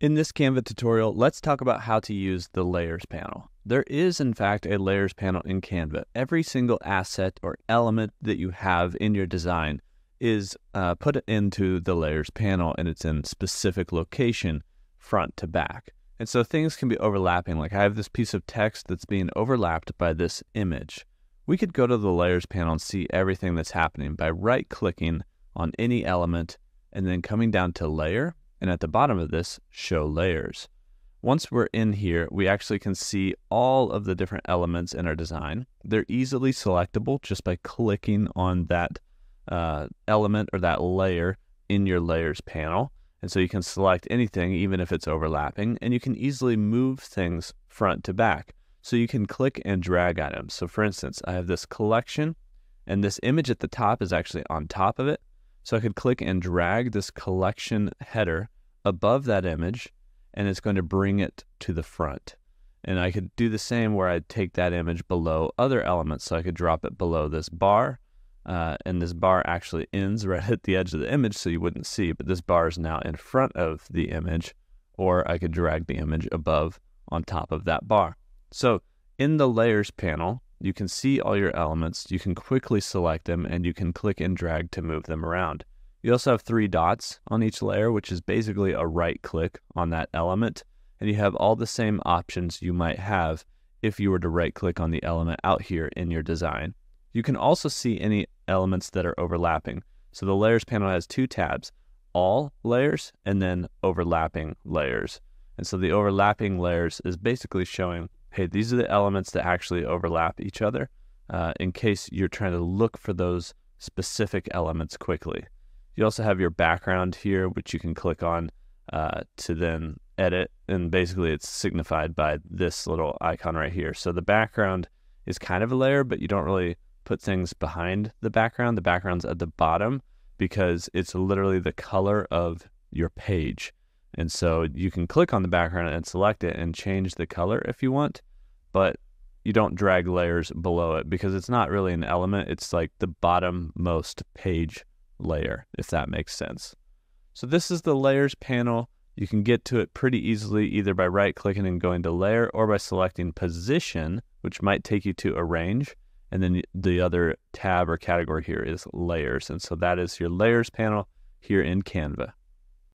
In this Canva tutorial, let's talk about how to use the Layers panel. There is, in fact, a Layers panel in Canva. Every single asset or element that you have in your design is uh, put into the Layers panel and it's in specific location front to back. And so things can be overlapping. Like I have this piece of text that's being overlapped by this image. We could go to the Layers panel and see everything that's happening by right clicking on any element and then coming down to Layer and at the bottom of this, show layers. Once we're in here, we actually can see all of the different elements in our design. They're easily selectable just by clicking on that uh, element or that layer in your layers panel. And so you can select anything, even if it's overlapping, and you can easily move things front to back. So you can click and drag items. So for instance, I have this collection, and this image at the top is actually on top of it. So I could click and drag this collection header above that image and it's going to bring it to the front. And I could do the same where I'd take that image below other elements. So I could drop it below this bar uh, and this bar actually ends right at the edge of the image so you wouldn't see, but this bar is now in front of the image or I could drag the image above on top of that bar. So in the layers panel, you can see all your elements, you can quickly select them, and you can click and drag to move them around. You also have three dots on each layer, which is basically a right click on that element, and you have all the same options you might have if you were to right click on the element out here in your design. You can also see any elements that are overlapping. So the layers panel has two tabs, all layers and then overlapping layers. And so the overlapping layers is basically showing hey, these are the elements that actually overlap each other uh, in case you're trying to look for those specific elements quickly. You also have your background here, which you can click on uh, to then edit. And basically, it's signified by this little icon right here. So the background is kind of a layer, but you don't really put things behind the background. The background's at the bottom because it's literally the color of your page. And so you can click on the background and select it and change the color if you want, but you don't drag layers below it because it's not really an element. It's like the bottom-most page layer, if that makes sense. So this is the layers panel. You can get to it pretty easily either by right clicking and going to layer or by selecting position, which might take you to arrange. And then the other tab or category here is layers. And so that is your layers panel here in Canva.